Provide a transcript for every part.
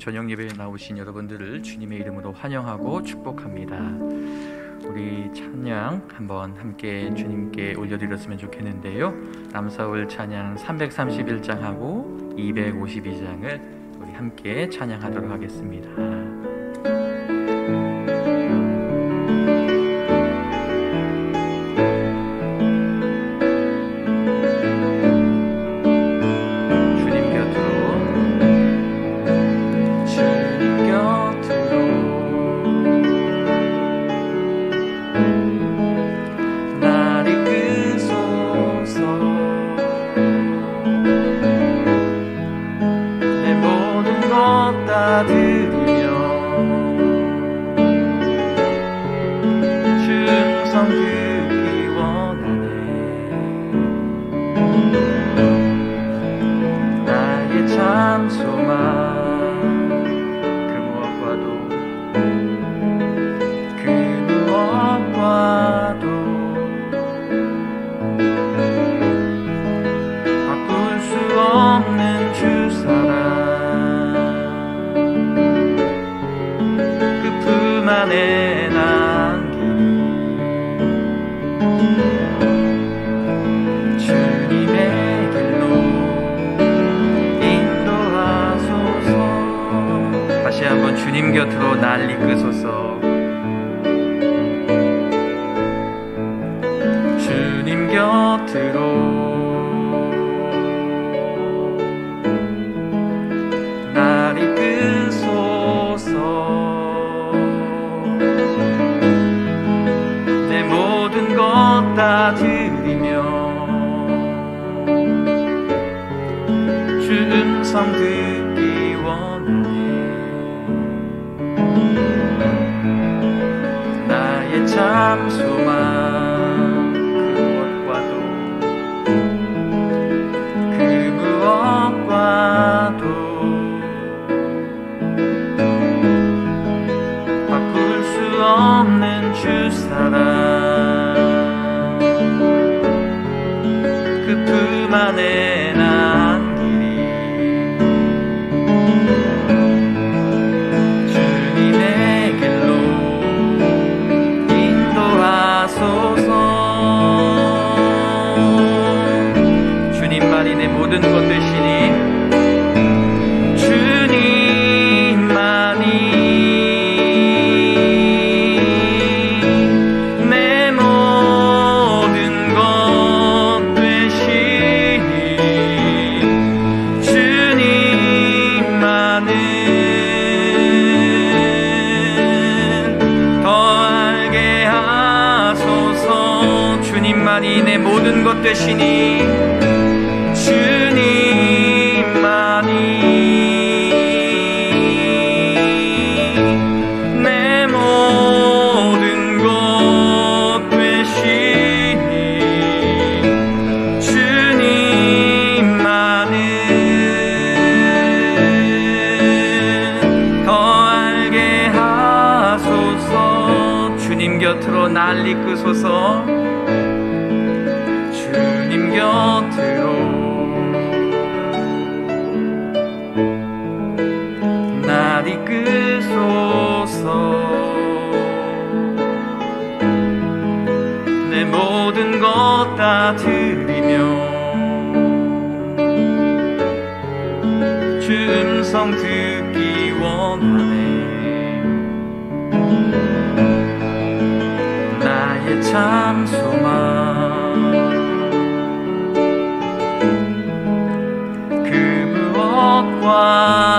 저녁 예배에 나오신 여러분들을 주님의 이름으로 환영하고 축복합니다. 우리 찬양 한번 함께 주님께 올려드렸으면 좋겠는데요. 남사울 찬양 331장하고 252장을 우리 함께 찬양하도록 하겠습니다.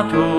not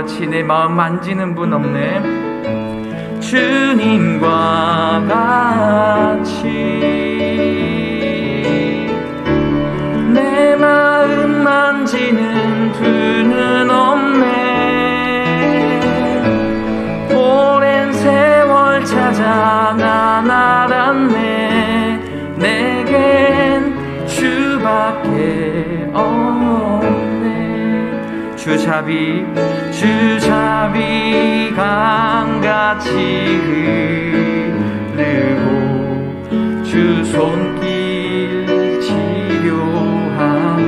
같이 내 마음 만지는 분 없네. 주님과 같이 주잡이 주잡이 강같이 흐르고 주 손길 치료하네.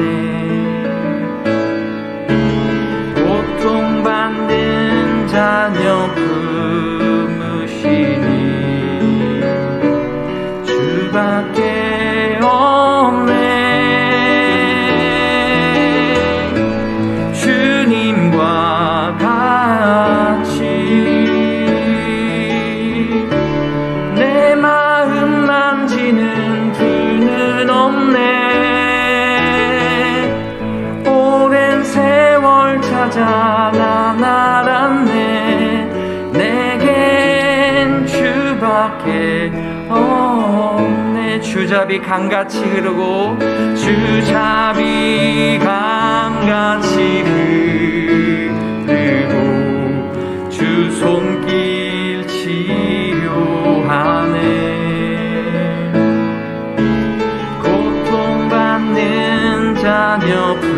고통받는 자녀 품으시니 주밖에 주잡이 강같이 흐르고 주잡이 강같이 흐르고 주 손길 치료하네. 고통받는 자녀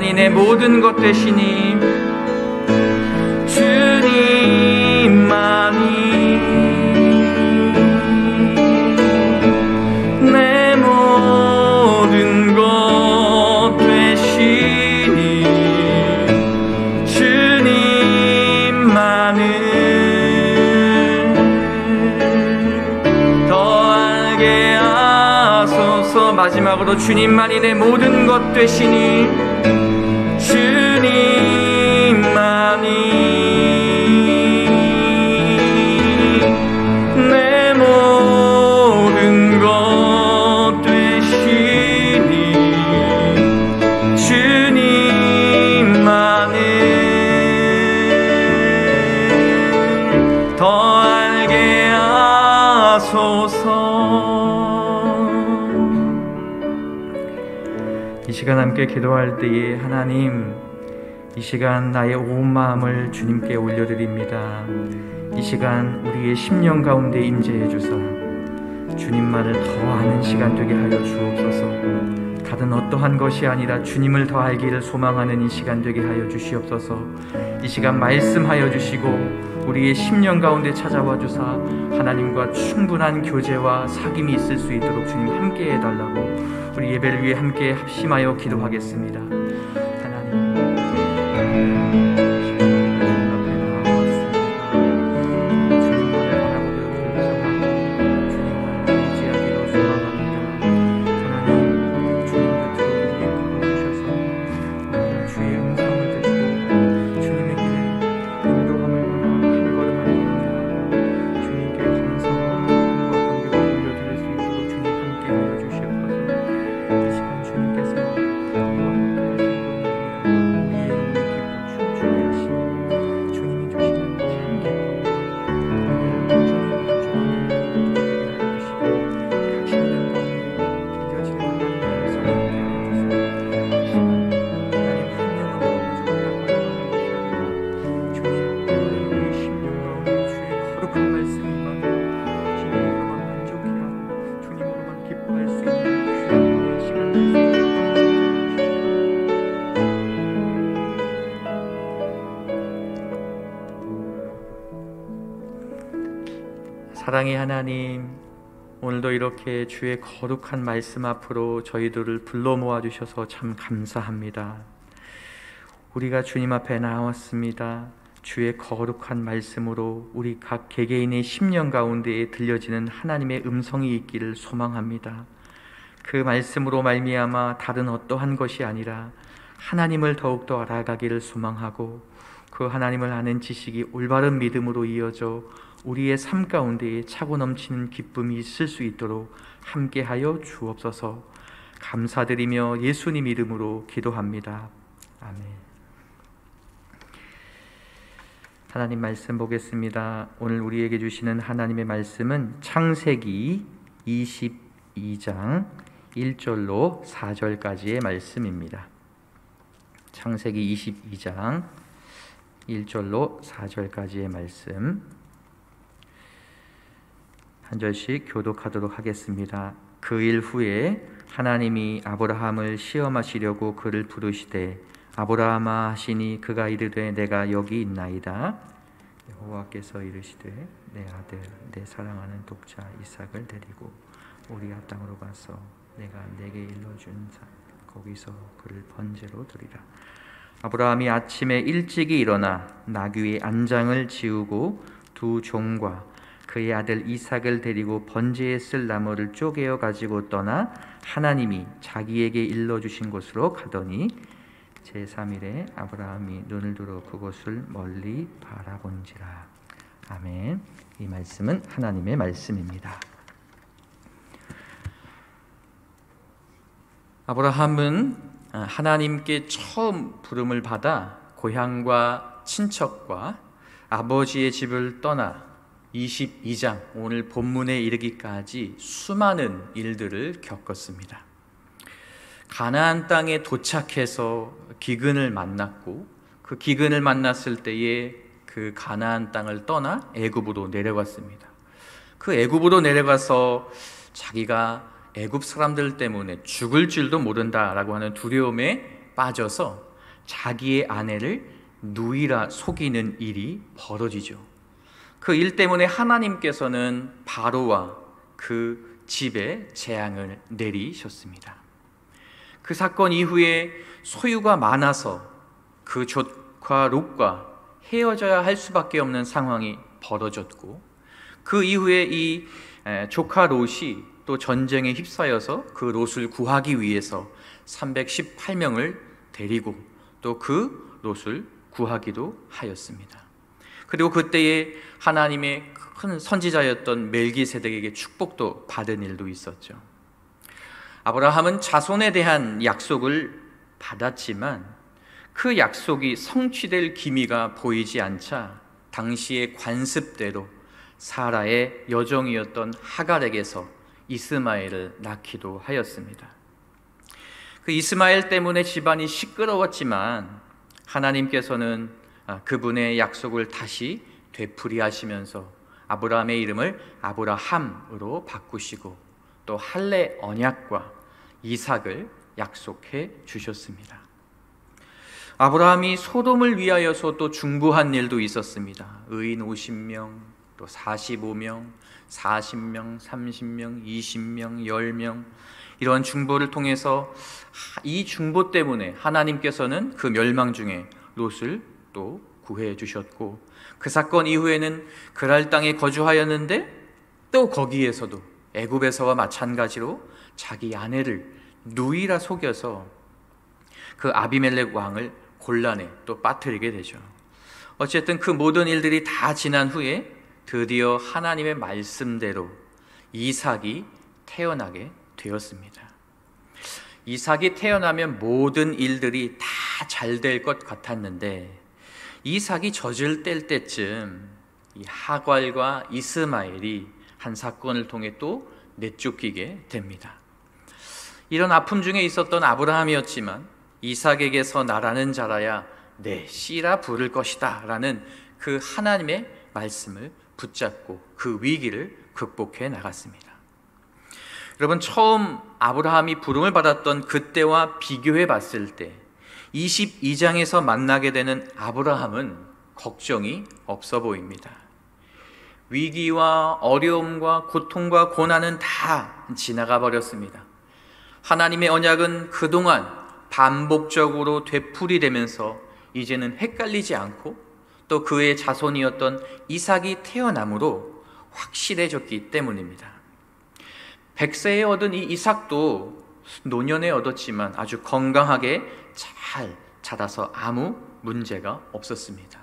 주님만이 내 모든 것 되시니 주님만이 내 모든 것 되시니 주님만을 더 알게 하소서. 마지막으로 주님만이 내 모든 것 되시니 주님 함께 기도할 때에 하나님 이 시간 나의 온 마음을 주님께 올려드립니다. 이 시간 우리의 심령 가운데 임재해 주사 주님만을 더 아는 시간 되게 하여 주옵소서. 다른 어떠한 것이 아니라 주님을 더 알기를 소망하는 이 시간 되게 하여 주시옵소서. 이 시간 말씀하여 주시고 우리의 심령 가운데 찾아와 주사 하나님과 충분한 교제와 사귐이 있을 수 있도록 주님 함께 해 달라고 우리 예배를 위해 함께 합심하여 기도하겠습니다. 하나님. 사랑의 하나님, 오늘도 이렇게 주의 거룩한 말씀 앞으로 저희들을 불러 모아 주셔서 참 감사합니다. 우리가 주님 앞에 나왔습니다. 주의 거룩한 말씀으로 우리 각 개개인의 심령 가운데에 들려지는 하나님의 음성이 있기를 소망합니다. 그 말씀으로 말미암아 다른 어떠한 것이 아니라 하나님을 더욱더 알아가기를 소망하고 그 하나님을 아는 지식이 올바른 믿음으로 이어져 우리의 삶 가운데에 차고 넘치는 기쁨이 있을 수 있도록 함께하여 주옵소서 감사드리며 예수님 이름으로 기도합니다. 아멘. 하나님 말씀 보겠습니다. 오늘 우리에게 주시는 하나님의 말씀은 창세기 22장 1절로 4절까지의 말씀입니다. 창세기 22장 1절로 4절까지의 말씀 한 절씩 교독하도록 하겠습니다. 그 일 후에 하나님이 아브라함을 시험하시려고 그를 부르시되 아브라함아 하시니 그가 이르되 내가 여기 있나이다. 여호와께서 이르시되 내 아들 내 사랑하는 독자 이삭을 데리고 우리아 땅으로 가서 내가 내게 일러준 산 거기서 그를 번제로 드리라. 아브라함이 아침에 일찍이 일어나 나귀의 안장을 지우고 두 종과 그의 아들 이삭을 데리고 번제에 쓸 나무를 쪼개어 가지고 떠나 하나님이 자기에게 일러 주신 곳으로 가더니 제3일에 아브라함이 눈을 들어 그곳을 멀리 바라본지라. 아멘. 이 말씀은 하나님의 말씀입니다. 아브라함은 하나님께 처음 부름을 받아 고향과 친척과 아버지의 집을 떠나 22장 오늘 본문에 이르기까지 수많은 일들을 겪었습니다. 가나안 땅에 도착해서 기근을 만났고 그 기근을 만났을 때에 그 가나안 땅을 떠나 애굽으로 내려갔습니다. 그 애굽으로 내려가서 자기가 애굽 사람들 때문에 죽을 줄도 모른다라고 하는 두려움에 빠져서 자기의 아내를 누이라 속이는 일이 벌어지죠. 그 일 때문에 하나님께서는 바로와 그 집에 재앙을 내리셨습니다. 그 사건 이후에 소유가 많아서 그 조카 롯과 헤어져야 할 수밖에 없는 상황이 벌어졌고 그 이후에 이 조카 롯이 또 전쟁에 휩싸여서 그 롯을 구하기 위해서 318명을 데리고 또 그 롯을 구하기도 하였습니다. 그리고 그때에 하나님의 큰 선지자였던 멜기세덱에게 축복도 받은 일도 있었죠. 아브라함은 자손에 대한 약속을 받았지만 그 약속이 성취될 기미가 보이지 않자 당시의 관습대로 사라의 여종이었던 하갈에게서 이스마엘을 낳기도 하였습니다. 그 이스마엘 때문에 집안이 시끄러웠지만 하나님께서는 아, 그분의 약속을 다시 되풀이하시면서 아브라함의 이름을 아브라함으로 바꾸시고 또 할례 언약과 이삭을 약속해 주셨습니다. 아브라함이 소돔을 위하여서 또 중부한 일도 있었습니다. 의인 50명, 또 45명, 40명, 30명, 20명, 10명 이런 중보를 통해서 이 중보 때문에 하나님께서는 그 멸망 중에 롯을 또 구해 주셨고 그 사건 이후에는 그랄 땅에 거주하였는데 또 거기에서도 애굽에서와 마찬가지로 자기 아내를 누이라 속여서 그 아비멜렉 왕을 곤란에 또 빠뜨리게 되죠. 어쨌든 그 모든 일들이 다 지난 후에 드디어 하나님의 말씀대로 이삭이 태어나게 되었습니다. 이삭이 태어나면 모든 일들이 다 잘 될 것 같았는데 이삭이 젖을 뗄 때쯤 이 하괄과 이스마엘이 한 사건을 통해 또 내쫓기게 됩니다. 이런 아픔 중에 있었던 아브라함이었지만 이삭에게서 나라는 자라야 내 씨라 부를 것이다 라는 그 하나님의 말씀을 붙잡고 그 위기를 극복해 나갔습니다. 여러분 처음 아브라함이 부름을 받았던 그때와 비교해 봤을 때 22장에서 만나게 되는 아브라함은 걱정이 없어 보입니다. 위기와 어려움과 고통과 고난은 다 지나가 버렸습니다. 하나님의 언약은 그동안 반복적으로 되풀이되면서 이제는 헷갈리지 않고 또 그의 자손이었던 이삭이 태어남으로 확실해졌기 때문입니다. 백세에 얻은 이 이삭도 노년에 얻었지만 아주 건강하게 잘 자라서 아무 문제가 없었습니다.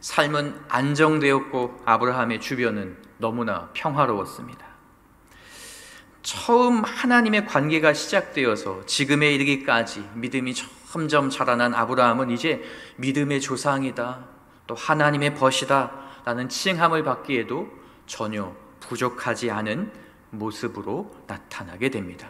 삶은 안정되었고 아브라함의 주변은 너무나 평화로웠습니다. 처음 하나님의 관계가 시작되어서 지금에 이르기까지 믿음이 점점 자라난 아브라함은 이제 믿음의 조상이다, 또 하나님의 벗이다 라는 칭함을 받기에도 전혀 부족하지 않은 모습으로 나타나게 됩니다.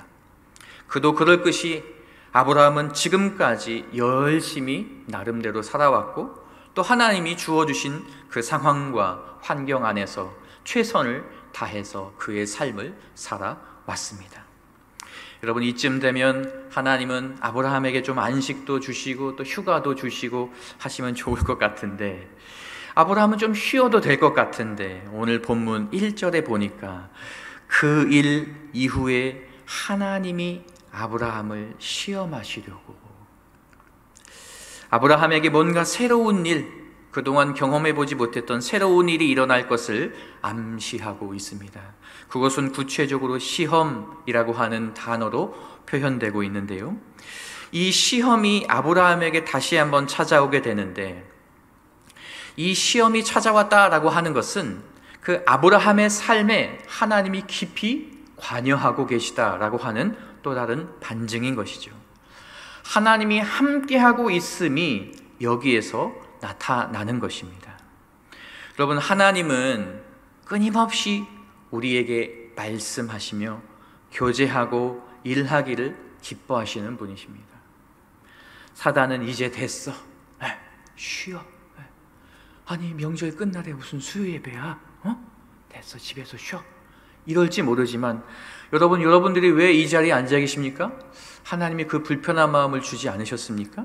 그도 그럴 것이 아브라함은 지금까지 열심히 나름대로 살아왔고 또 하나님이 주어주신 그 상황과 환경 안에서 최선을 다해서 그의 삶을 살아왔습니다. 여러분 이쯤 되면 하나님은 아브라함에게 좀 안식도 주시고 또 휴가도 주시고 하시면 좋을 것 같은데 아브라함은 좀 쉬어도 될 것 같은데 오늘 본문 1절에 보니까 그 일 이후에 하나님이 아브라함을 시험하시려고 아브라함에게 뭔가 새로운 일, 그동안 경험해 보지 못했던 새로운 일이 일어날 것을 암시하고 있습니다. 그것은 구체적으로 시험이라고 하는 단어로 표현되고 있는데요. 이 시험이 아브라함에게 다시 한번 찾아오게 되는데 이 시험이 찾아왔다라고 하는 것은 그 아브라함의 삶에 하나님이 깊이 관여하고 계시다라고 하는 또 다른 반증인 것이죠. 하나님이 함께하고 있음이 여기에서 나타나는 것입니다. 여러분, 하나님은 끊임없이 우리에게 말씀하시며 교제하고 일하기를 기뻐하시는 분이십니다. 사단은 이제 됐어. 에, 쉬어. 에. 아니, 명절 끝날에 무슨 수요 예배야? 어? 됐어. 집에서 쉬어. 이럴지 모르지만 여러분, 여러분들이 왜 이 자리에 앉아 계십니까? 하나님이 그 불편한 마음을 주지 않으셨습니까?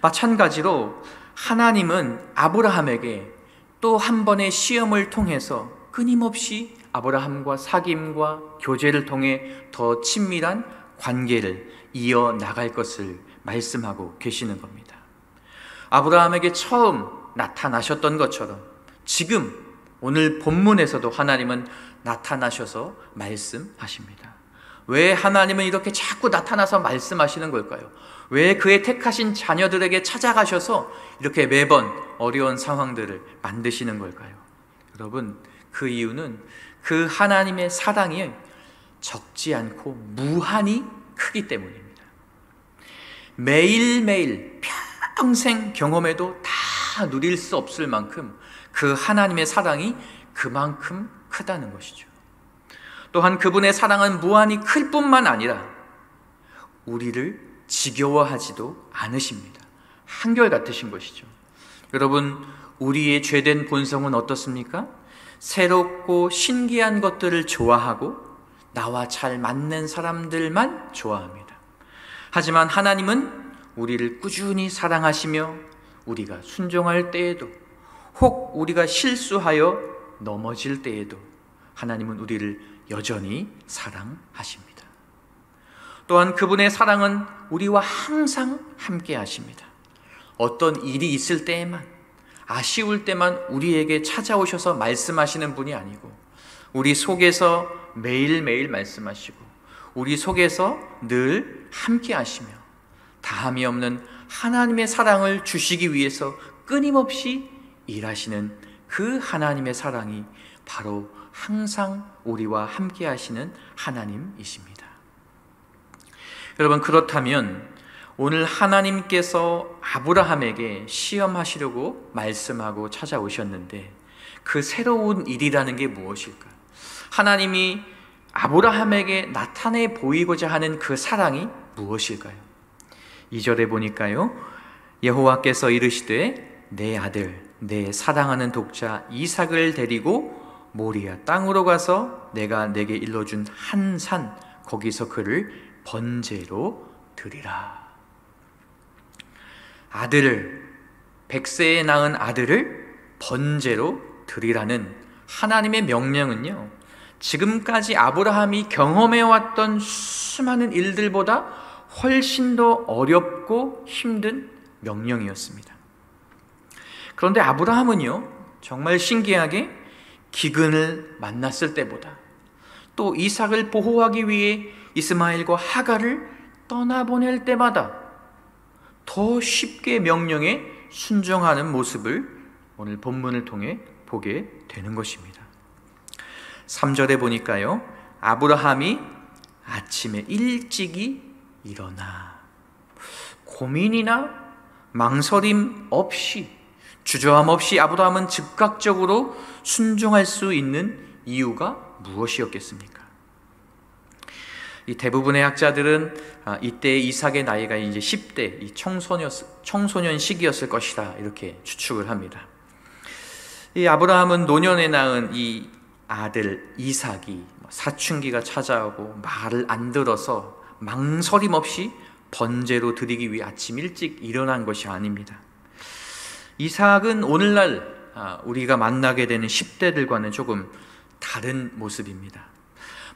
마찬가지로 하나님은 아브라함에게 또 한 번의 시험을 통해서 끊임없이 아브라함과 사귐과 교제를 통해 더 친밀한 관계를 이어 나갈 것을 말씀하고 계시는 겁니다. 아브라함에게 처음 나타나셨던 것처럼 지금 오늘 본문에서도 하나님은 나타나셔서 말씀하십니다. 왜 하나님은 이렇게 자꾸 나타나서 말씀하시는 걸까요? 왜 그의 택하신 자녀들에게 찾아가셔서 이렇게 매번 어려운 상황들을 만드시는 걸까요? 여러분, 그 이유는 그 하나님의 사랑이 적지 않고 무한히 크기 때문입니다. 매일매일 평생 경험해도 다 누릴 수 없을 만큼 그 하나님의 사랑이 그만큼 크다는 것이죠. 또한 그분의 사랑은 무한히 클 뿐만 아니라 우리를 지겨워하지도 않으십니다. 한결 같으신 것이죠. 여러분, 우리의 죄된 본성은 어떻습니까? 새롭고 신기한 것들을 좋아하고 나와 잘 맞는 사람들만 좋아합니다. 하지만 하나님은 우리를 꾸준히 사랑하시며 우리가 순종할 때에도 혹 우리가 실수하여 넘어질 때에도 하나님은 우리를 여전히 사랑하십니다. 또한 그분의 사랑은 우리와 항상 함께 하십니다. 어떤 일이 있을 때에만, 아쉬울 때만 우리에게 찾아오셔서 말씀하시는 분이 아니고, 우리 속에서 매일매일 말씀하시고, 우리 속에서 늘 함께 하시며, 다함이 없는 하나님의 사랑을 주시기 위해서 끊임없이 일하시는 그 하나님의 사랑이 바로 항상 우리와 함께 하시는 하나님이십니다. 여러분, 그렇다면 오늘 하나님께서 아브라함에게 시험하시려고 말씀하고 찾아오셨는데 그 새로운 일이라는 게 무엇일까? 하나님이 아브라함에게 나타내 보이고자 하는 그 사랑이 무엇일까요? 2절에 보니까요. 여호와께서 이르시되 내 아들 내 사랑하는 독자 이삭을 데리고 모리아 땅으로 가서 내가 내게 일러준 한 산 거기서 그를 번제로 드리라. 아들을 백세에 낳은 아들을 번제로 드리라는 하나님의 명령은요, 지금까지 아브라함이 경험해 왔던 수많은 일들보다 훨씬 더 어렵고 힘든 명령이었습니다. 그런데 아브라함은요, 정말 신기하게 기근을 만났을 때보다 또 이삭을 보호하기 위해 이스마엘과 하가를 떠나보낼 때마다 더 쉽게 명령에 순종하는 모습을 오늘 본문을 통해 보게 되는 것입니다. 3절에 보니까요. 아브라함이 아침에 일찍이 일어나 고민이나 망설임 없이 주저함 없이 아브라함은 즉각적으로 순종할 수 있는 이유가 무엇이었겠습니까? 이 대부분의 학자들은 아, 이때 이삭의 나이가 이제 10대, 이 청소년, 청소년 시기였을 것이다 이렇게 추측을 합니다. 이 아브라함은 노년에 낳은 이 아들 이삭이 사춘기가 찾아오고 말을 안 들어서 망설임 없이 번제로 드리기 위해 아침 일찍 일어난 것이 아닙니다. 이삭은 오늘날 아, 우리가 만나게 되는 10대들과는 조금 다른 모습입니다.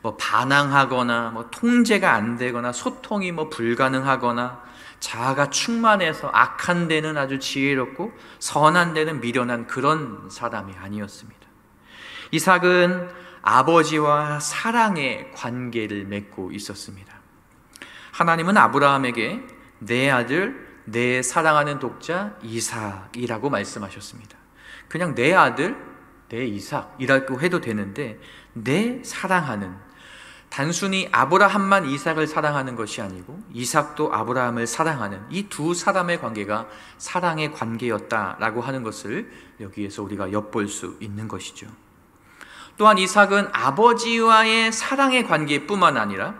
뭐 반항하거나 뭐 통제가 안 되거나 소통이 뭐 불가능하거나 자아가 충만해서 악한 데는 아주 지혜롭고 선한 데는 미련한 그런 사람이 아니었습니다. 이삭은 아버지와 사랑의 관계를 맺고 있었습니다. 하나님은 아브라함에게 내 아들, 내 사랑하는 독자 이삭이라고 말씀하셨습니다. 그냥 내 아들, 내 이삭이라고 해도 되는데 내 사랑하는 단순히 아브라함만 이삭을 사랑하는 것이 아니고 이삭도 아브라함을 사랑하는 이 두 사람의 관계가 사랑의 관계였다라고 하는 것을 여기에서 우리가 엿볼 수 있는 것이죠. 또한 이삭은 아버지와의 사랑의 관계뿐만 아니라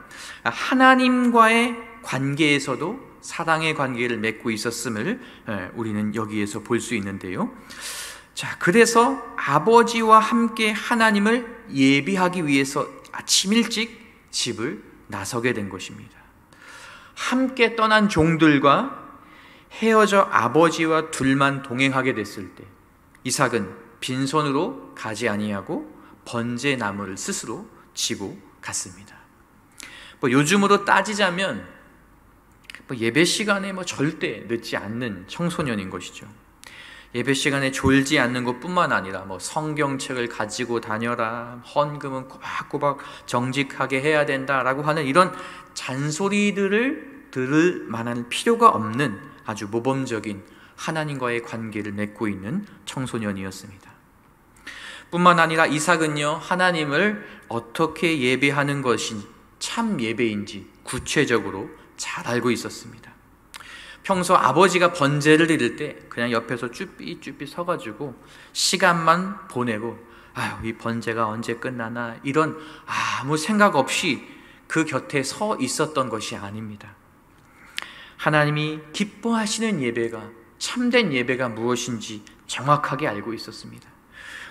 하나님과의 관계에서도 사랑의 관계를 맺고 있었음을 우리는 여기에서 볼 수 있는데요. 자, 그래서 아버지와 함께 하나님을 예비하기 위해서 아침 일찍 집을 나서게 된 것입니다. 함께 떠난 종들과 헤어져 아버지와 둘만 동행하게 됐을 때 이삭은 빈손으로 가지 아니하고 번제 나무를 스스로 지고 갔습니다. 뭐 요즘으로 따지자면 뭐 예배 시간에 뭐 절대 늦지 않는 청소년인 것이죠. 예배 시간에 졸지 않는 것뿐만 아니라 뭐 성경책을 가지고 다녀라, 헌금은 꼬박꼬박 정직하게 해야 된다라고 하는 이런 잔소리들을 들을 만한 필요가 없는 아주 모범적인 하나님과의 관계를 맺고 있는 청소년이었습니다. 뿐만 아니라 이삭은요, 하나님을 어떻게 예배하는 것이 참 예배인지 구체적으로 잘 알고 있었습니다. 평소 아버지가 번제를 드릴 때 그냥 옆에서 쭈삐쭈삐 서가지고 시간만 보내고 아유 이 번제가 언제 끝나나 이런 아무 생각 없이 그 곁에 서 있었던 것이 아닙니다. 하나님이 기뻐하시는 예배가 참된 예배가 무엇인지 정확하게 알고 있었습니다.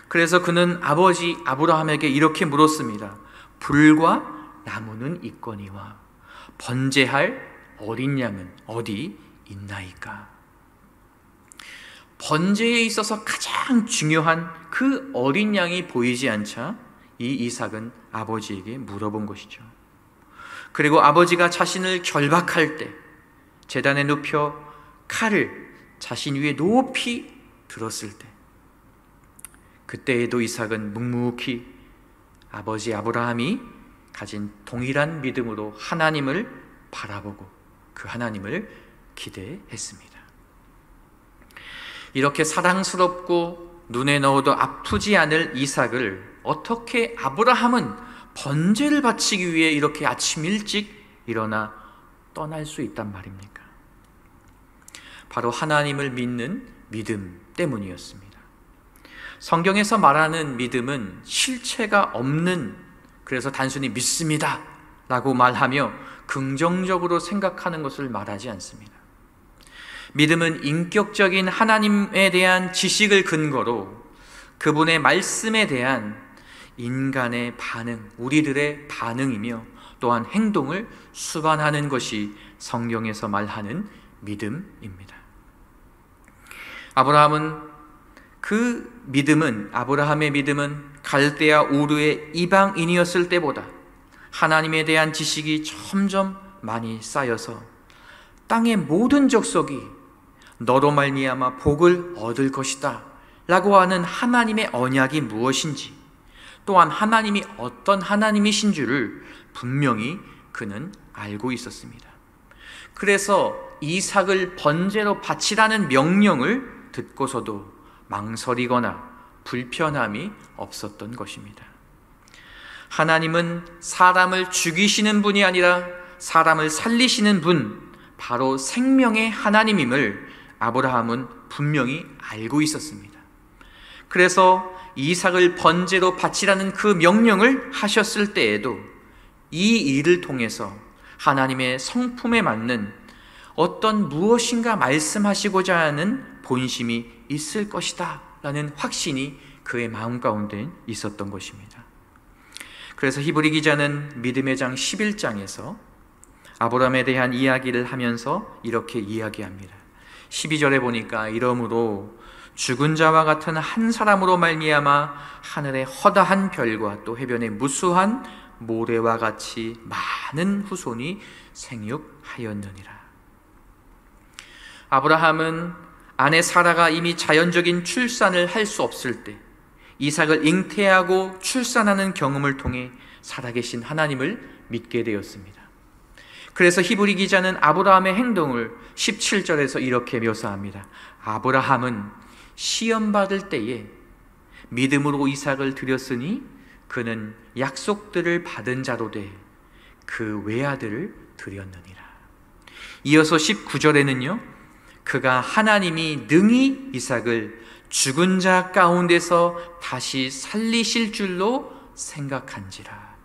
그래서 그는 아버지 아브라함에게 이렇게 물었습니다. 불과 나무는 있거니와 번제할 어린 양은 어디 있나이까? 번제에 있어서 가장 중요한 그 어린 양이 보이지 않자 이 이삭은 아버지에게 물어본 것이죠. 그리고 아버지가 자신을 결박할 때 재단에 눕혀 칼을 자신 위에 높이 들었을 때 그때에도 이삭은 묵묵히 아버지 아브라함이 가진 동일한 믿음으로 하나님을 바라보고 그 하나님을 기대했습니다. 이렇게 사랑스럽고 눈에 넣어도 아프지 않을 이삭을 어떻게 아브라함은 번제를 바치기 위해 이렇게 아침 일찍 일어나 떠날 수 있단 말입니까? 바로 하나님을 믿는 믿음 때문이었습니다. 성경에서 말하는 믿음은 실체가 없는 그래서 단순히 믿습니다 라고 말하며 긍정적으로 생각하는 것을 말하지 않습니다. 믿음은 인격적인 하나님에 대한 지식을 근거로 그분의 말씀에 대한 인간의 반응, 우리들의 반응이며 또한 행동을 수반하는 것이 성경에서 말하는 믿음입니다. 아브라함은 그 믿음은 아브라함의 믿음은 갈대아 우르의 이방인이었을 때보다 하나님에 대한 지식이 점점 많이 쌓여서 땅의 모든 족속이 너로 말미암아 복을 얻을 것이다 라고 하는 하나님의 언약이 무엇인지 또한 하나님이 어떤 하나님이신 줄을 분명히 그는 알고 있었습니다. 그래서 이삭을 번제로 바치라는 명령을 듣고서도 망설이거나 불편함이 없었던 것입니다. 하나님은 사람을 죽이시는 분이 아니라 사람을 살리시는 분, 바로 생명의 하나님임을 아브라함은 분명히 알고 있었습니다. 그래서 이삭을 번제로 바치라는 그 명령을 하셨을 때에도 이 일을 통해서 하나님의 성품에 맞는 어떤 무엇인가 말씀하시고자 하는 본심이 있을 것이다 라는 확신이 그의 마음 가운데 있었던 것입니다. 그래서 히브리 기자는 믿음의 장 11장에서 아브라함에 대한 이야기를 하면서 이렇게 이야기합니다. 12절에 보니까 이러므로 죽은 자와 같은 한 사람으로 말미암아 하늘의 허다한 별과 또 해변의 무수한 모래와 같이 많은 후손이 생육하였느니라. 아브라함은 아내 사라가 이미 자연적인 출산을 할 수 없을 때 이삭을 잉태하고 출산하는 경험을 통해 살아계신 하나님을 믿게 되었습니다. 그래서 히브리 기자는 아브라함의 행동을 17절에서 이렇게 묘사합니다. 아브라함은 시험 받을 때에 믿음으로 이삭을 드렸으니 그는 약속들을 받은 자로 돼 그 외아들을 드렸느니라. 이어서 19절에는요. 그가 하나님이 능히 이삭을 죽은 자 가운데서 다시 살리실 줄로 생각한지라.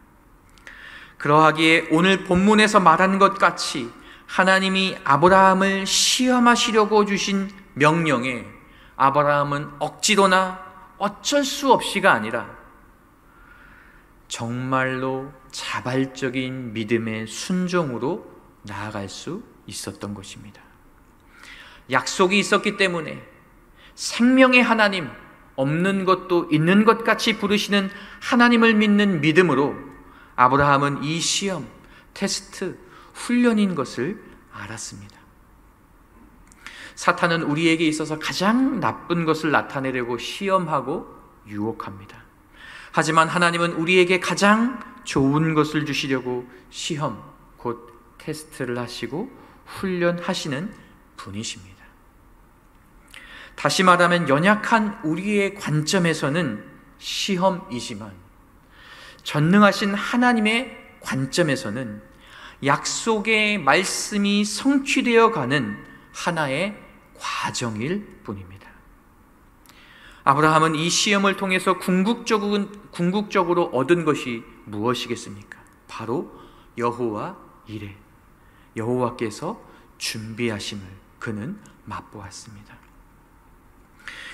그러하기에 오늘 본문에서 말한 것 같이 하나님이 아브라함을 시험하시려고 주신 명령에 아브라함은 억지로나 어쩔 수 없이가 아니라 정말로 자발적인 믿음의 순종으로 나아갈 수 있었던 것입니다. 약속이 있었기 때문에 생명의 하나님, 없는 것도 있는 것 같이 부르시는 하나님을 믿는 믿음으로 아브라함은 이 시험, 테스트, 훈련인 것을 알았습니다. 사탄은 우리에게 있어서 가장 나쁜 것을 나타내려고 시험하고 유혹합니다. 하지만 하나님은 우리에게 가장 좋은 것을 주시려고 시험, 곧 테스트를 하시고 훈련하시는 분이십니다. 다시 말하면 연약한 우리의 관점에서는 시험이지만 전능하신 하나님의 관점에서는 약속의 말씀이 성취되어 가는 하나의 과정일 뿐입니다. 아브라함은 이 시험을 통해서 궁극적으로, 얻은 것이 무엇이겠습니까? 바로 여호와 이레. 여호와께서 준비하심을 그는 맛보았습니다.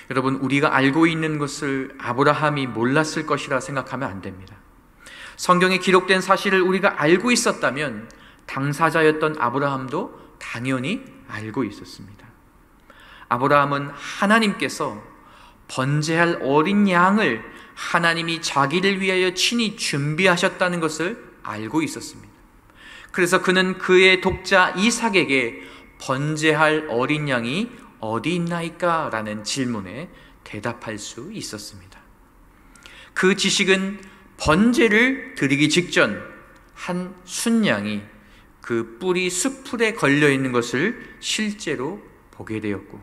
여러분, 우리가 알고 있는 것을 아브라함이 몰랐을 것이라 생각하면 안 됩니다. 성경에 기록된 사실을 우리가 알고 있었다면 당사자였던 아브라함도 당연히 알고 있었습니다. 아브라함은 하나님께서 번제할 어린 양을 하나님이 자기를 위하여 친히 준비하셨다는 것을 알고 있었습니다. 그래서 그는 그의 독자 이삭에게 번제할 어린 양이 어디 있나이까? 라는 질문에 대답할 수 있었습니다. 그 지식은 번제를 드리기 직전 한 순양이 그 뿌리 수풀에 걸려 있는 것을 실제로 보게 되었고,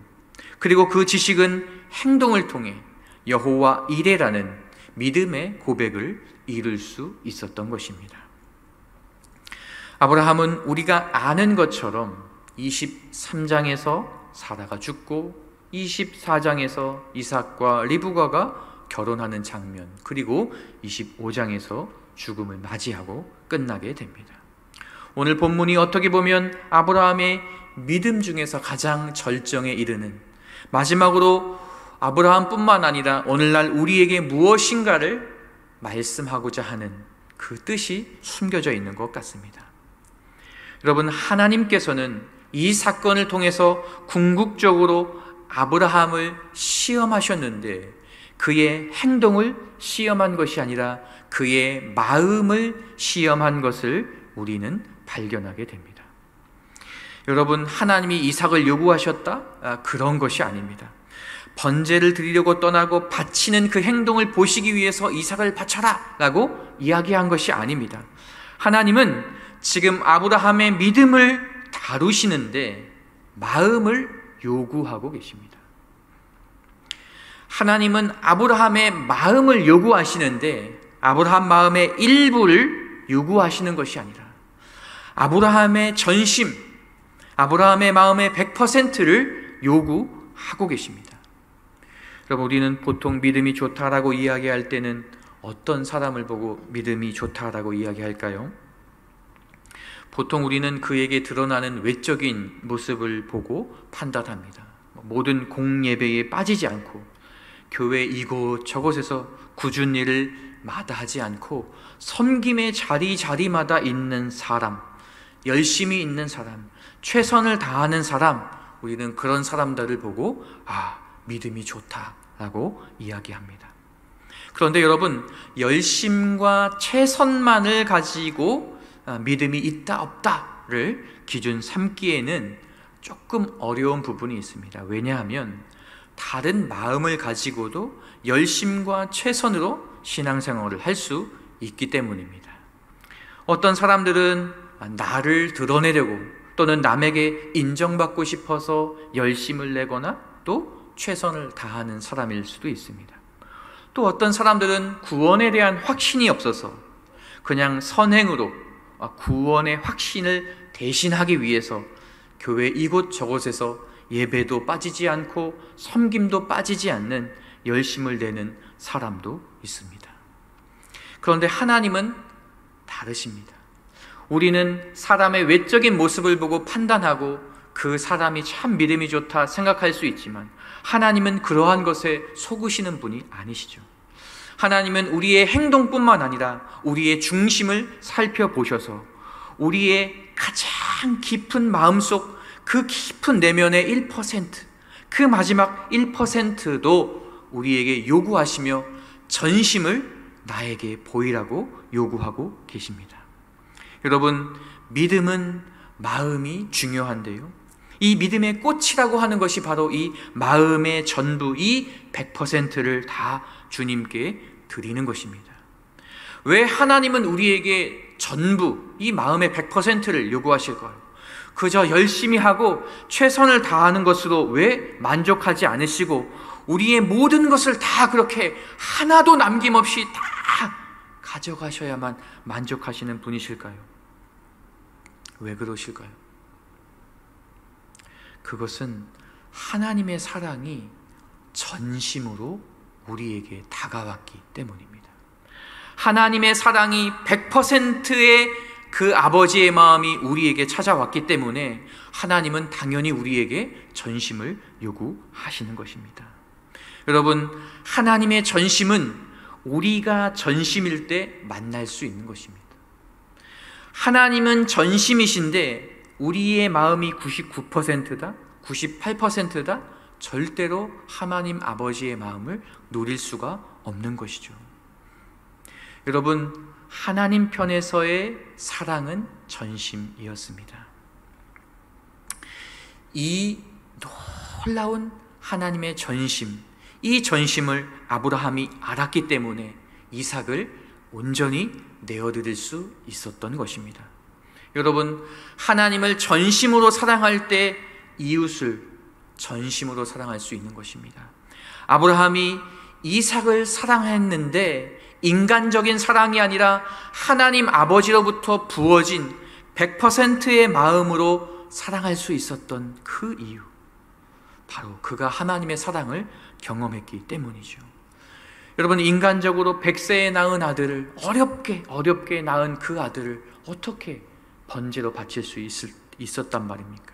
그리고 그 지식은 행동을 통해 여호와 이레라는 믿음의 고백을 이룰 수 있었던 것입니다. 아브라함은 우리가 아는 것처럼 23장에서 사라가 죽고 24장에서 이삭과 리브가가 결혼하는 장면 그리고 25장에서 죽음을 맞이하고 끝나게 됩니다. 오늘 본문이 어떻게 보면 아브라함의 믿음 중에서 가장 절정에 이르는 마지막으로 아브라함뿐만 아니라 오늘날 우리에게 무엇인가를 말씀하고자 하는 그 뜻이 숨겨져 있는 것 같습니다. 여러분, 하나님께서는 이 사건을 통해서 궁극적으로 아브라함을 시험하셨는데 그의 행동을 시험한 것이 아니라 그의 마음을 시험한 것을 우리는 발견하게 됩니다. 여러분, 하나님이 이삭을 요구하셨다? 아, 그런 것이 아닙니다. 번제를 드리려고 떠나고 바치는 그 행동을 보시기 위해서 이삭을 바쳐라! 라고 이야기한 것이 아닙니다. 하나님은 지금 아브라함의 믿음을 다루시는데 마음을 요구하고 계십니다. 하나님은 아브라함의 마음을 요구하시는데 아브라함 마음의 일부를 요구하시는 것이 아니라 아브라함의 전심, 아브라함의 마음의 100%를 요구하고 계십니다. 여러분, 우리는 보통 믿음이 좋다라고 이야기할 때는 어떤 사람을 보고 믿음이 좋다라고 이야기할까요? 보통 우리는 그에게 드러나는 외적인 모습을 보고 판단합니다. 모든 공예배에 빠지지 않고 교회 이곳 저곳에서 굳은 일을 마다하지 않고 섬김의 자리 자리마다 있는 사람, 열심히 있는 사람, 최선을 다하는 사람, 우리는 그런 사람들을 보고 아, 믿음이 좋다라고 이야기합니다. 그런데 여러분, 열심과 최선만을 가지고 아, 믿음이 있다 없다를 기준 삼기에는 조금 어려운 부분이 있습니다. 왜냐하면 다른 마음을 가지고도 열심과 최선으로 신앙생활을 할 수 있기 때문입니다. 어떤 사람들은 나를 드러내려고 또는 남에게 인정받고 싶어서 열심을 내거나 또 최선을 다하는 사람일 수도 있습니다. 또 어떤 사람들은 구원에 대한 확신이 없어서 그냥 선행으로 구원의 확신을 대신하기 위해서 교회 이곳 저곳에서 예배도 빠지지 않고 섬김도 빠지지 않는 열심을 내는 사람도 있습니다. 그런데 하나님은 다르십니다. 우리는 사람의 외적인 모습을 보고 판단하고 그 사람이 참 믿음이 좋다 생각할 수 있지만 하나님은 그러한 것에 속으시는 분이 아니시죠. 하나님은 우리의 행동뿐만 아니라 우리의 중심을 살펴보셔서 우리의 가장 깊은 마음속 그 깊은 내면의 1%, 그 마지막 1%도 우리에게 요구하시며 전심을 나에게 보이라고 요구하고 계십니다. 여러분, 믿음은 마음이 중요한데요. 이 믿음의 꽃이라고 하는 것이 바로 이 마음의 전부, 이 100%를 다 주님께 드리는 것입니다. 왜 하나님은 우리에게 전부, 이 마음의 100%를 요구하실까요? 그저 열심히 하고 최선을 다하는 것으로 왜 만족하지 않으시고 우리의 모든 것을 다 그렇게 하나도 남김없이 다 가져가셔야만 만족하시는 분이실까요? 왜 그러실까요? 그것은 하나님의 사랑이 전심으로 우리에게 다가왔기 때문입니다. 하나님의 사랑이 100%의 그 아버지의 마음이 우리에게 찾아왔기 때문에 하나님은 당연히 우리에게 전심을 요구하시는 것입니다. 여러분, 하나님의 전심은 우리가 전심일 때 만날 수 있는 것입니다. 하나님은 전심이신데 우리의 마음이 99%다, 98%다, 절대로 하나님 아버지의 마음을 누릴 수가 없는 것이죠. 여러분, 하나님 편에서의 사랑은 전심이었습니다. 이 놀라운 하나님의 전심, 이 전심을 아브라함이 알았기 때문에 이삭을 온전히 내어드릴 수 있었던 것입니다. 여러분, 하나님을 전심으로 사랑할 때 이웃을 전심으로 사랑할 수 있는 것입니다. 아브라함이 이삭을 사랑했는데 인간적인 사랑이 아니라 하나님 아버지로부터 부어진 100%의 마음으로 사랑할 수 있었던 그 이유. 바로 그가 하나님의 사랑을 경험했기 때문이죠. 여러분, 인간적으로 100세에 낳은 아들을 어렵게, 어렵게 낳은 그 아들을 어떻게 번제로 바칠 수 있을, 있었단 말입니까?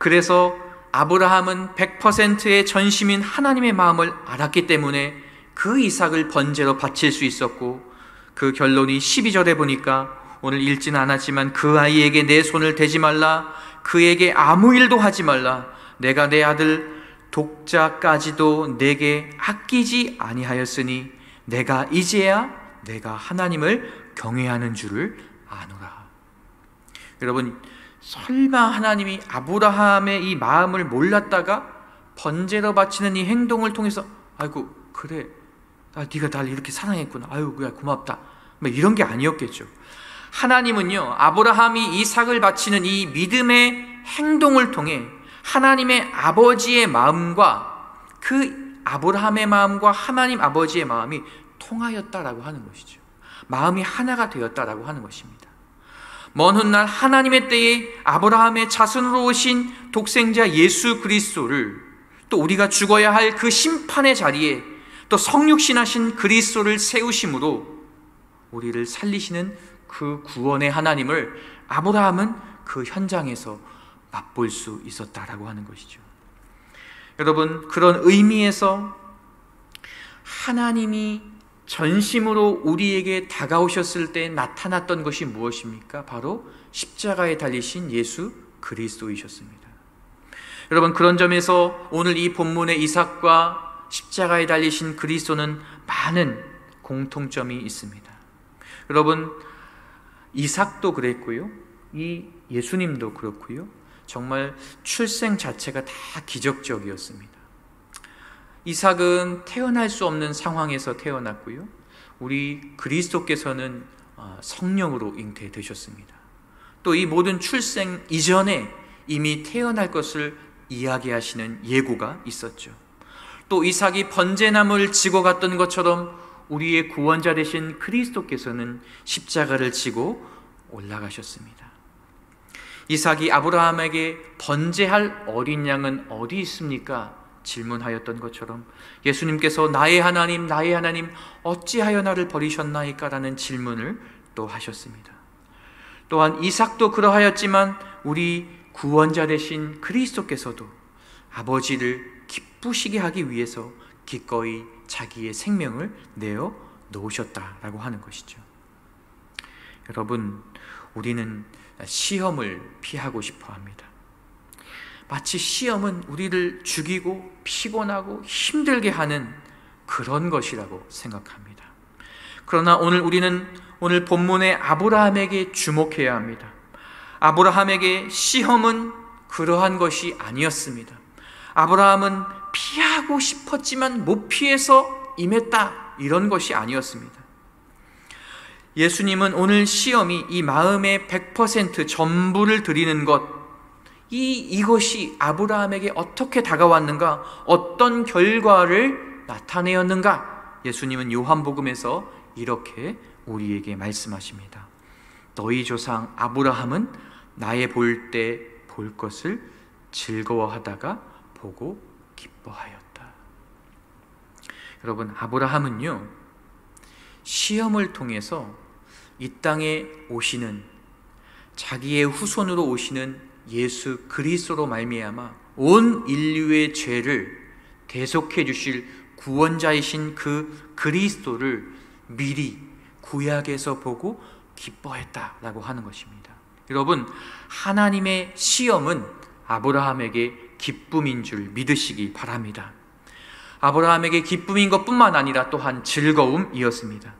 그래서 아브라함은 100%의 전심인 하나님의 마음을 알았기 때문에 그 이삭을 번제로 바칠 수 있었고 그 결론이 12절에 보니까 오늘 읽지는 않았지만 그 아이에게 내 손을 대지 말라 그에게 아무 일도 하지 말라 내가 내 아들 독자까지도 내게 아끼지 아니하였으니 내가 이제야 내가 하나님을 경외하는 줄을 아노라. 여러분 설마 하나님이 아브라함의 이 마음을 몰랐다가 번제로 바치는 이 행동을 통해서 아이고 그래. 아, 네가 날 이렇게 사랑했구나. 아유 그야 고맙다. 뭐 이런 게 아니었겠죠. 하나님은요 아브라함이 이삭을 바치는 이 믿음의 행동을 통해 하나님의 아버지의 마음과 그 아브라함의 마음과 하나님 아버지의 마음이 통하였다라고 하는 것이죠. 마음이 하나가 되었다라고 하는 것입니다 먼 훗날 하나님의 때에 아브라함의 자손으로 오신 독생자 예수 그리스도를 또 우리가 죽어야 할 그 심판의 자리에 또 성육신하신 그리스도를 세우심으로 우리를 살리시는 그 구원의 하나님을 아브라함은 그 현장에서 맛볼 수 있었다라고 하는 것이죠. 여러분 그런 의미에서 하나님이 전심으로 우리에게 다가오셨을 때 나타났던 것이 무엇입니까? 바로 십자가에 달리신 예수 그리스도이셨습니다. 여러분 그런 점에서 오늘 이 본문의 이삭과 십자가에 달리신 그리스도는 많은 공통점이 있습니다. 여러분 이삭도 그랬고요. 이 예수님도 그렇고요. 정말 출생 자체가 다 기적적이었습니다. 이삭은 태어날 수 없는 상황에서 태어났고요. 우리 그리스도께서는 어, 성령으로 잉태되셨습니다. 또 이 모든 출생 이전에 이미 태어날 것을 이야기하시는 예고가 있었죠. 또 이삭이 번제나무를 지고 갔던 것처럼 우리의 구원자 되신 그리스도께서는 십자가를 지고 올라가셨습니다. 이삭이 아브라함에게 번제할 어린 양은 어디 있습니까? 질문하였던 것처럼 예수님께서 나의 하나님, 나의 하나님, 어찌하여 나를 버리셨나이까? 라는 질문을 또 하셨습니다. 또한 이삭도 그러하였지만 우리 구원자 되신 그리스도께서도 아버지를 기쁘시게 하기 위해서 기꺼이 자기의 생명을 내어 놓으셨다라고 하는 것이죠. 여러분, 우리는 시험을 피하고 싶어 합니다. 마치 시험은 우리를 죽이고 피곤하고 힘들게 하는 그런 것이라고 생각합니다. 그러나 오늘 우리는 오늘 본문의 아브라함에게 주목해야 합니다. 아브라함에게 시험은 그러한 것이 아니었습니다. 아브라함은 피하고 싶었지만 못 피해서 임했다. 이런 것이 아니었습니다. 예수님은 오늘 시험이 이 마음의 100% 전부를 드리는 것, 이 이것이 아브라함에게 어떻게 다가왔는가, 어떤 결과를 나타내었는가, 예수님은 요한복음에서 이렇게 우리에게 말씀하십니다. 너희 조상 아브라함은 나의 볼 때 볼 것을 즐거워하다가 보고 기뻐하였다. 여러분, 아브라함은요, 시험을 통해서 이 땅에 오시는 자기의 후손으로 오시는 예수 그리스도로 말미암아 온 인류의 죄를 대속해 주실 구원자이신 그 그리스도를 미리 구약에서 보고 기뻐했다라고 하는 것입니다. 여러분, 하나님의 시험은 아브라함에게 기쁨인 줄 믿으시기 바랍니다. 아브라함에게 기쁨인 것뿐만 아니라 또한 즐거움이었습니다.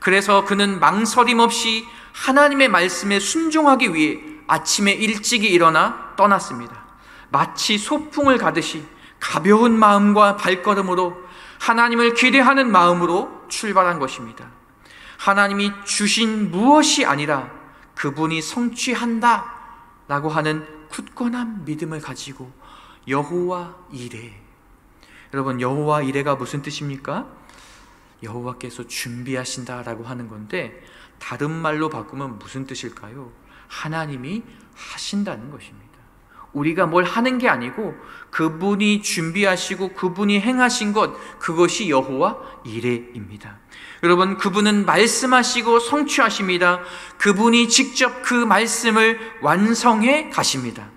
그래서 그는 망설임 없이 하나님의 말씀에 순종하기 위해 아침에 일찍이 일어나 떠났습니다. 마치 소풍을 가듯이 가벼운 마음과 발걸음으로 하나님을 기대하는 마음으로 출발한 것입니다. 하나님이 주신 무엇이 아니라 그분이 성취한다 라고 하는 굳건한 믿음을 가지고 여호와 이레 여러분 여호와 이레가 무슨 뜻입니까? 여호와께서 준비하신다라고 하는 건데 다른 말로 바꾸면 무슨 뜻일까요? 하나님이 하신다는 것입니다. 우리가 뭘 하는 게 아니고 그분이 준비하시고 그분이 행하신 것 그것이 여호와 이레입니다. 여러분 그분은 말씀하시고 성취하십니다. 그분이 직접 그 말씀을 완성해 가십니다.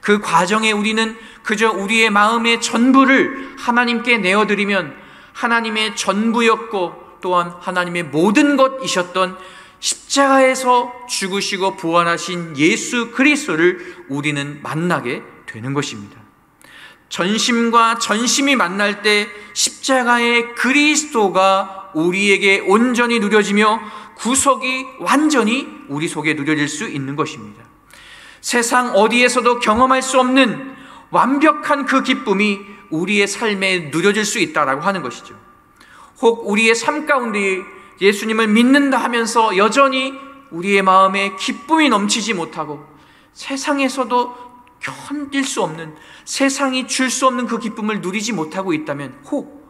그 과정에 우리는 그저 우리의 마음의 전부를 하나님께 내어드리면 하나님의 전부였고 또한 하나님의 모든 것이셨던 십자가에서 죽으시고 부활하신 예수 그리스도를 우리는 만나게 되는 것입니다. 전심과 전심이 만날 때 십자가의 그리스도가 우리에게 온전히 누려지며 구속이 완전히 우리 속에 누려질 수 있는 것입니다. 세상 어디에서도 경험할 수 없는 완벽한 그 기쁨이 우리의 삶에 누려질 수 있다라고 하는 것이죠. 혹 우리의 삶 가운데 예수님을 믿는다 하면서 여전히 우리의 마음에 기쁨이 넘치지 못하고 세상에서도 견딜 수 없는 세상이 줄 수 없는 그 기쁨을 누리지 못하고 있다면 혹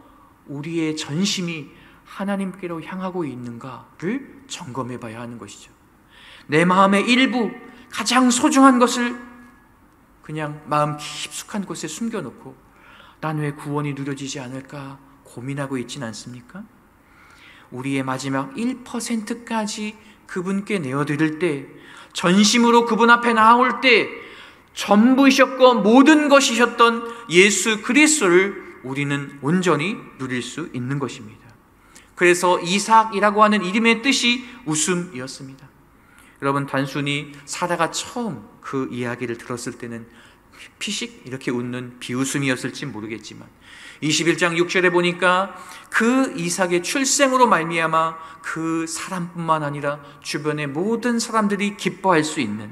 우리의 전심이 하나님께로 향하고 있는가를 점검해 봐야 하는 것이죠. 내 마음의 일부 가장 소중한 것을 그냥 마음 깊숙한 곳에 숨겨놓고 난 왜 구원이 누려지지 않을까 고민하고 있진 않습니까? 우리의 마지막 1%까지 그분께 내어드릴 때, 전심으로 그분 앞에 나올 때, 전부이셨고 모든 것이셨던 예수 그리스도를 우리는 온전히 누릴 수 있는 것입니다. 그래서 이삭이라고 하는 이름의 뜻이 웃음이었습니다. 여러분 단순히 사다가 처음 그 이야기를 들었을 때는 피식 이렇게 웃는 비웃음이었을지 모르겠지만 21장 6절에 보니까 그 이삭의 출생으로 말미암아 그 사람뿐만 아니라 주변의 모든 사람들이 기뻐할 수 있는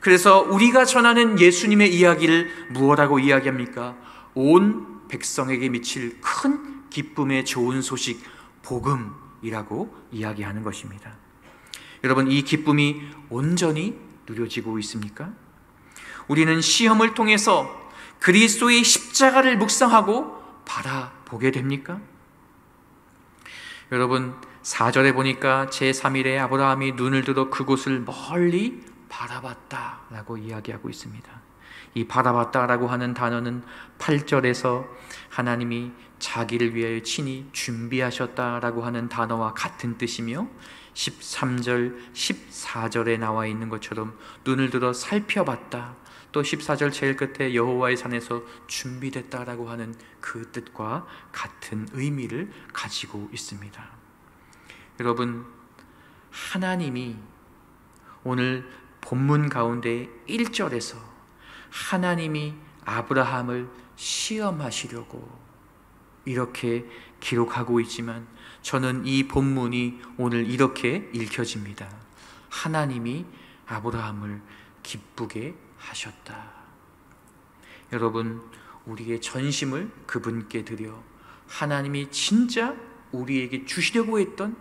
그래서 우리가 전하는 예수님의 이야기를 무엇라고 이야기합니까? 온 백성에게 미칠 큰 기쁨의 좋은 소식 복음이라고 이야기하는 것입니다. 여러분 이 기쁨이 온전히 누려지고 있습니까? 우리는 시험을 통해서 그리스도의 십자가를 묵상하고 바라보게 됩니까? 여러분 4절에 보니까 제3일에 아브라함이 눈을 들어 그곳을 멀리 바라봤다 라고 이야기하고 있습니다. 이 바라봤다 라고 하는 단어는 8절에서 하나님이 자기를 위하여 친히 준비하셨다 라고 하는 단어와 같은 뜻이며 13절, 14절에 나와 있는 것처럼 눈을 들어 살펴봤다. 또 14절 제일 끝에 여호와의 산에서 준비됐다라고 하는 그 뜻과 같은 의미를 가지고 있습니다. 여러분, 하나님이 오늘 본문 가운데 1절에서 하나님이 아브라함을 시험하시려고 이렇게 기록하고 있지만 저는 이 본문이 오늘 이렇게 읽혀집니다. 하나님이 아브라함을 기쁘게 하셨다. 여러분, 우리의 전심을 그분께 드려 하나님이 진짜 우리에게 주시려고 했던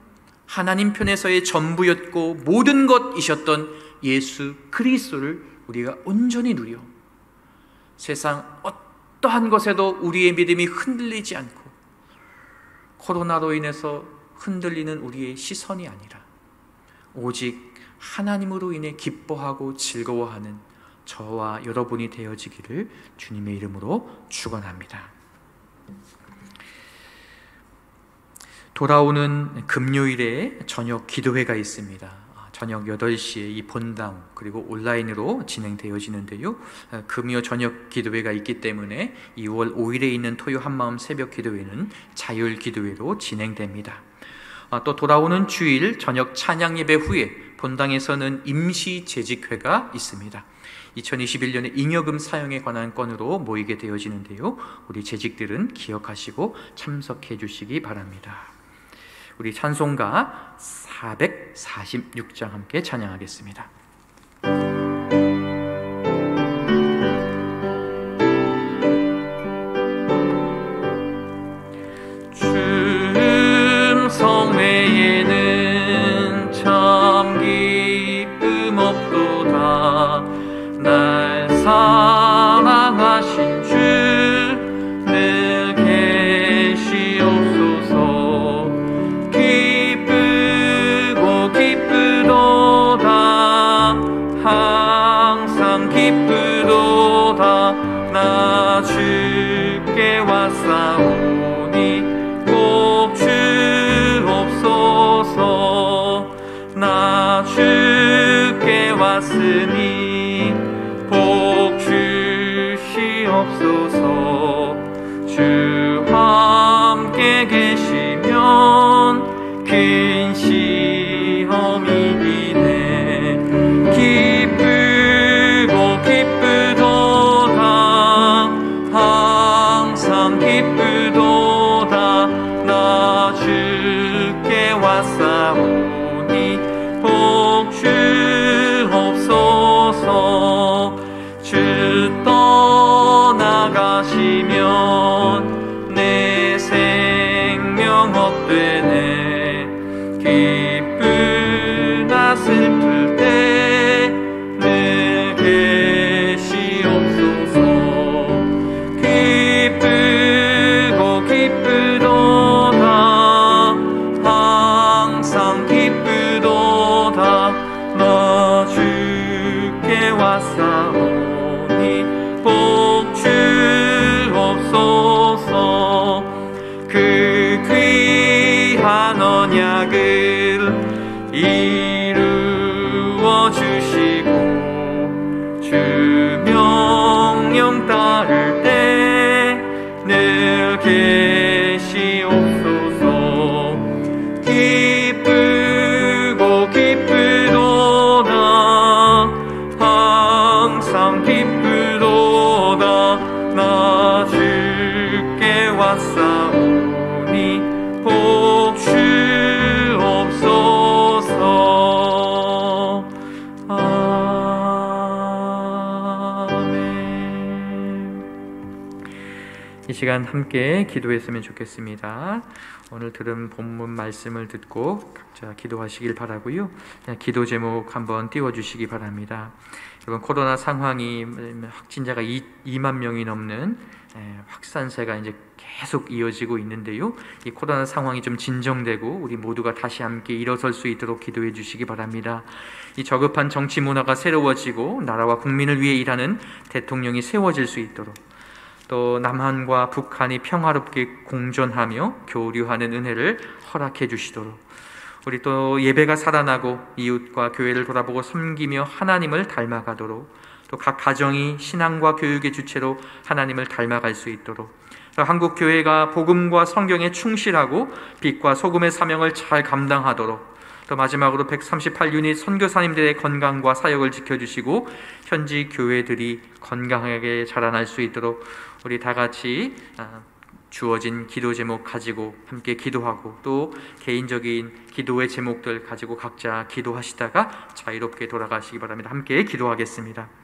하나님 편에서의 전부였고 모든 것이셨던 예수 그리스도를 우리가 온전히 누려 세상 어떠한 것에도 우리의 믿음이 흔들리지 않고 코로나로 인해서 흔들리는 우리의 시선이 아니라 오직 하나님으로 인해 기뻐하고 즐거워하는 저와 여러분이 되어지기를 주님의 이름으로 축원합니다. 돌아오는 금요일에 저녁 기도회가 있습니다. 저녁 8시에 이 본당 그리고 온라인으로 진행되어지는데요. 금요 저녁 기도회가 있기 때문에 2월 5일에 있는 토요 한마음 새벽 기도회는 자율 기도회로 진행됩니다. 또 돌아오는 주일 저녁 찬양 예배 후에 본당에서는 임시 재직회가 있습니다. 2021년에 잉여금 사용에 관한 건으로 모이게 되어지는데요. 우리 재직들은 기억하시고 참석해 주시기 바랍니다. 우리 찬송가 446장 함께 찬양하겠습니다. 기쁘 시간 함께 기도했으면 좋겠습니다. 오늘 들은 본문 말씀을 듣고 각자 기도하시길 바라고요. 기도 제목 한번 띄워주시기 바랍니다. 이번 코로나 상황이 확진자가 2, 만 명이 넘는 에, 확산세가 이제 계속 이어지고 있는데요. 이 코로나 상황이 좀 진정되고 우리 모두가 다시 함께 일어설 수 있도록 기도해 주시기 바랍니다. 이 저급한 정치 문화가 새로워지고 나라와 국민을 위해 일하는 대통령이 세워질 수 있도록 또 남한과 북한이 평화롭게 공존하며 교류하는 은혜를 허락해 주시도록 우리 또 예배가 살아나고 이웃과 교회를 돌아보고 섬기며 하나님을 닮아가도록 또 각 가정이 신앙과 교육의 주체로 하나님을 닮아갈 수 있도록 또 한국 교회가 복음과 성경에 충실하고 빛과 소금의 사명을 잘 감당하도록 또 마지막으로 138유닛 선교사님들의 건강과 사역을 지켜주시고 현지 교회들이 건강하게 자라날 수 있도록 우리 다 같이 아, 주어진 기도 제목 가지고 함께 기도하고 또 개인적인 기도의 제목들 가지고 각자 기도하시다가 자유롭게 돌아가시기 바랍니다. 함께 기도하겠습니다.